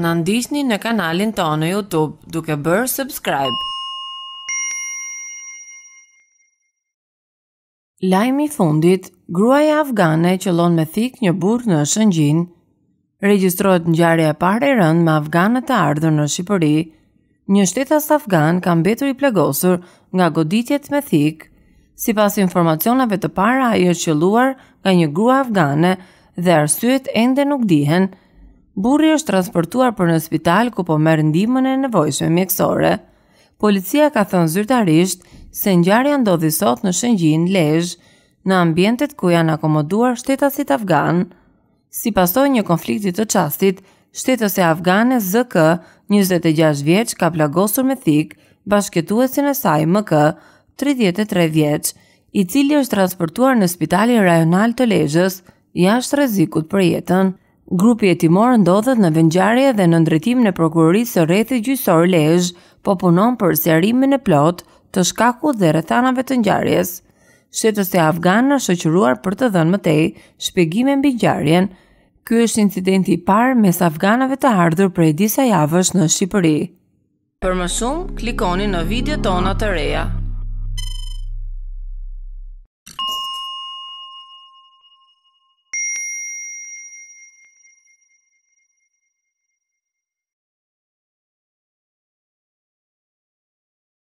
Na ndiqni në kanalin tonë në YouTube duke bërë subscribe. Lajmi i fundit, gruaja afgane qëllon me thikë një burrë në Shëngjin. Regjistrohet ngjarja e parë e rëndë me afganët të ardhur në Shqipëri. Një shtetas afgan ka mbetur i plagosur nga goditjet me thikë. Sipas informacionave të para, ai është qëlluar nga një grua afgane dhe arsyet ende nuk dihen. Burri është transportuar për në spital ku po merr ndihmën e nevojshme mjekësore. Policia ka thënë zyrtarisht se ngjarja ndodhi sot në Shëngjin, Lezhë, në ambientet ku janë akomoduar shtetasit afganë. Si pasojë e një konflikti të çastit, shtetësja afgane ZK, 26 vjeç, ka plagosur me thikë bashkëjetuesin e saj MK, 33 vjeç, i cili është transportuar në Spitalin Rajonal të Lezhës, jashtë rrezikut për jetën. Grupi hetimor ndodhet në vendngjarje dhe nën drejtimin e Prokurorisë së Rrethit Gjyqësor Lezhë po punon për sqarimin e plotë të shkakut dhe rrethanave të ngjarjes. Shtetësja afgane është shoqëruar për të dhënë më tej shpjegime mbi ngjarjen. Ky është incidenti i parë mes afganëve të ardhur prej disa javësh në Shqipëri. Për më shumë, klikoni në videot tona të reja.